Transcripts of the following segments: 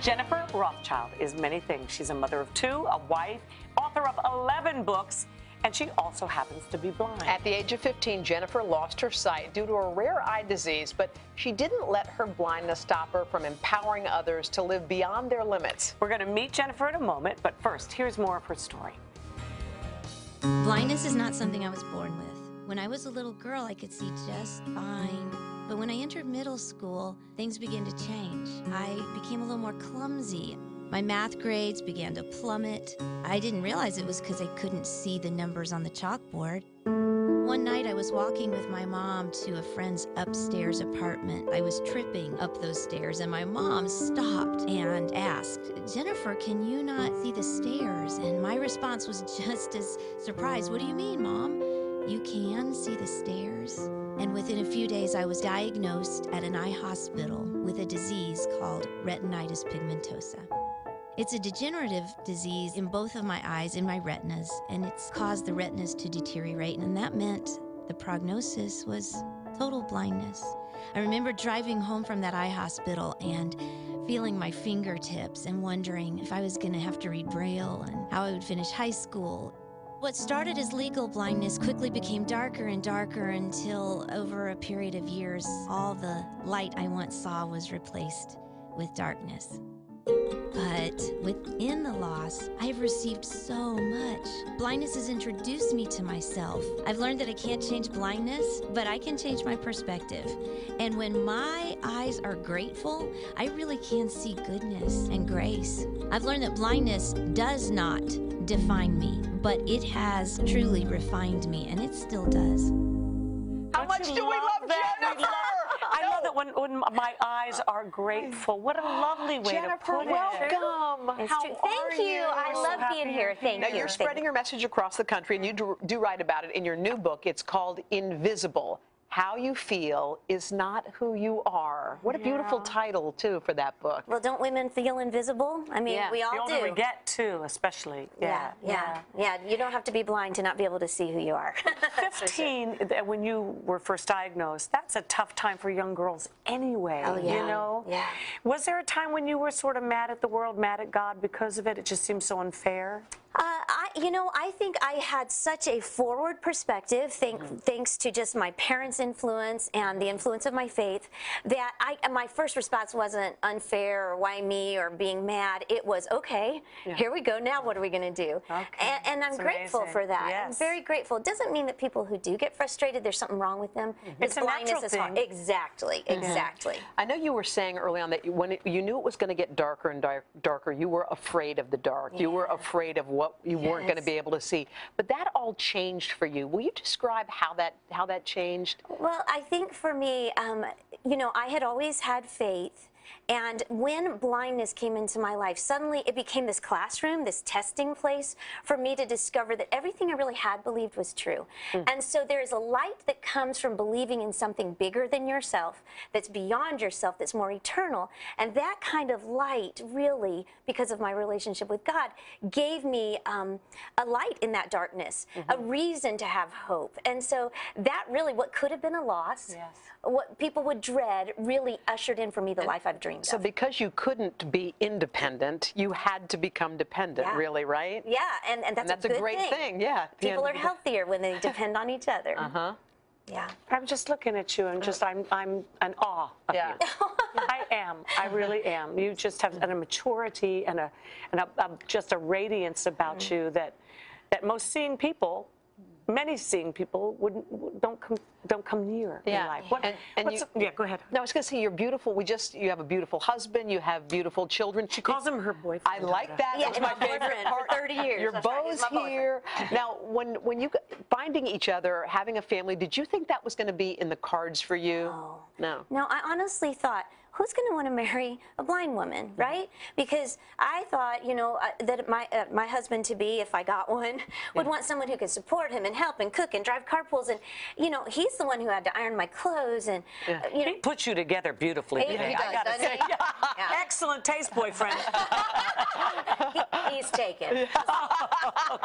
Jennifer Rothschild is many things. She's a mother of two, a wife, author of 11 books, and she also happens to be blind. At the age of 15, Jennifer lost her sight due to a rare eye disease, but she didn't let her blindness stop her from empowering others to live beyond their limits. We're going to meet Jennifer in a moment, but first, here's more of her story. Blindness is not something I was born with. When I was a little girl, I could see just fine. But when I entered middle school, things began to change. I became a little more clumsy. My math grades began to plummet. I didn't realize it was because I couldn't see the numbers on the chalkboard. One night I was walking with my mom to a friend's upstairs apartment. I was tripping up those stairs and my mom stopped and asked, Jennifer, can you not see the stairs? And my response was just as surprised. What do you mean, mom? You can see the stairs? And within a few days, I was diagnosed at an eye hospital with a disease called retinitis pigmentosa. It's a degenerative disease in both of my eyes, in my retinas, and it's caused the retinas to deteriorate, and that meant the prognosis was total blindness. I remember driving home from that eye hospital and feeling my fingertips and wondering if I was going to have to read Braille and how I would finish high school. What started as legal blindness quickly became darker and darker until, over a period of years, all the light I once saw was replaced with darkness. But within the loss, I've received so much. Blindness has introduced me to myself. I've learned that I can't change blindness, but I can change my perspective. And when my eyes are grateful, I really can see goodness and grace. I've learned that blindness does not define me, but it has truly refined me, and it still does. How much do we love? Jennifer? Love- that when, when my eyes uh, are grateful. What a lovely way Jennifer, to put it. welcome. It's How true. Thank are you. I We're so love being here. Thank Now you. you're Thank spreading your message across the country, and you do, do write about it in your new book. It's called Invisible. How you feel is not who you are. What a beautiful title too for that book. Well, don't women feel invisible? I mean, Yeah. we The all older do. we get, too, especially. yeah, yeah, yeah, You don't have to be blind to not be able to see who you are. 15, th- when you were first diagnosed, that's a tough time for young girls anyway. Oh, yeah. You know? Yeah. Was there a time when you were sort of mad at the world, mad at God because of it? It just seems so unfair. Uh, I, you know, I think I had such a forward perspective, thank, Mm-hmm. thanks to just my parents' influence and the influence of my faith, that I, my first response wasn't unfair or why me or being mad. It was, okay, here we go. Now what are we going to do? Okay. And, and I'm That's grateful amazing. for that. I'm very grateful. It doesn't mean that people who do get frustrated, there's something wrong with them. Mm-hmm. It's a blindness natural is hard. Exactly, exactly. I know you were saying early on that you- when it, you knew it was going to get darker and dark, darker, you were afraid of the dark. You were afraid of what you weren't going to be able to see. But that all changed for you. Will you describe how that how that changed? Well, I think for me, um, you know, I had always had faith. And when blindness came into my life, suddenly it became this classroom, this testing place for me to discover that everything I really had believed was true. And so there is a light that comes from believing in something bigger than yourself, that's beyond yourself, that's more eternal. And that kind of light, really, because of my relationship with God, gave me um, a light in that darkness, a reason to have hope. And so that really, what could have been a loss, Yes. what people would dread, really ushered in for me the life I've dreamed So of. because you couldn't be independent, you had to become dependent, Yeah. really, right? yeah, and, and that's, And that's a, a great thing, yeah, People end are healthier when they depend on each other. Uh-huh. Yeah. I'm just looking at you and just I'm I'm in awe of Yeah. you. I am. I really am. You just have a maturity and a and a, a- just a radiance about you that that most seeing people, many seeing people wouldn't don't come don't come near Yeah. in life. What, And- and what's- you- yeah, go ahead. No, I was going to say you're beautiful. We just you have a beautiful husband. You have beautiful children. She calls him her boyfriend. I like that. Yeah, That's my my favorite boyfriend for part. 30 years. Your That's right, beau's he's my boyfriend. here. Now, when when you finding each other, having a family, did you think that was going to be in the cards for you? No. No. No, I honestly thought, who's going to want to marry a blind woman, right? Because I thought, you know, uh, that my uh, my husband to be, if I got one, would want someone who could support him and help and cook and drive carpools, and you know, he's the one who had to iron my clothes and uh, you know. He puts you together beautifully. He- he I gotta say. he? Yeah. Excellent taste, boyfriend. he- he's taken. Um,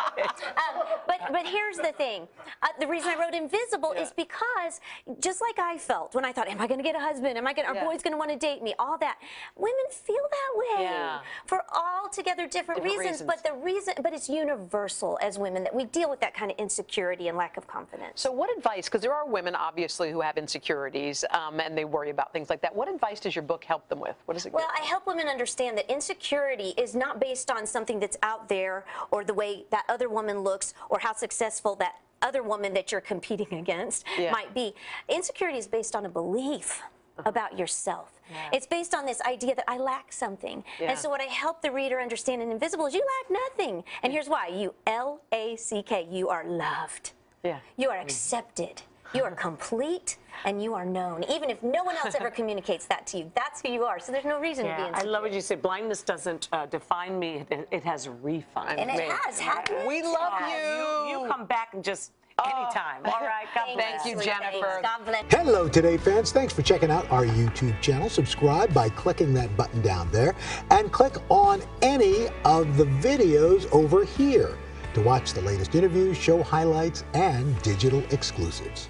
but but here's the thing. Uh, the reason I wrote Invisible is because just like I felt when I thought, am I going to get a husband? Am I going? Are Yeah. boys going to want to date me, all that. Women feel that way Yeah. for altogether different, Different reasons, reasons. But the reason, but it's universal as women that we deal with that kind of insecurity and lack of confidence. So, what advice? Because there are women, obviously, who have insecurities um, and they worry about things like that. What advice does your book help them with? What does it? Well, give? I help women understand that insecurity is not based on something that's out there or the way that other woman looks or how successful that other woman that you're competing against Yeah. might be. Insecurity is based on a belief uh-huh. about yourself. It's based on this idea that I lack something. Yeah. And so what I help the reader understand in Invisible is you lack nothing. And here's why. You L A C K, you are loved. Yeah. You are mm. accepted. You are complete and you are known. Even if no one else ever communicates that to you, that's who you are. So there's no reason to be Yeah, I love what you say. Blindness doesn't uh, define me. It, it has refined me. And it has, hasn't we love You, you. you come back and just anytime. All right, God Thank bless. Thank you, Jennifer. things. God bless. Hello, Today fans. Thanks for checking out our YouTube channel. Subscribe by clicking that button down there and click on any of the videos over here to watch the latest interviews, show highlights, and digital exclusives.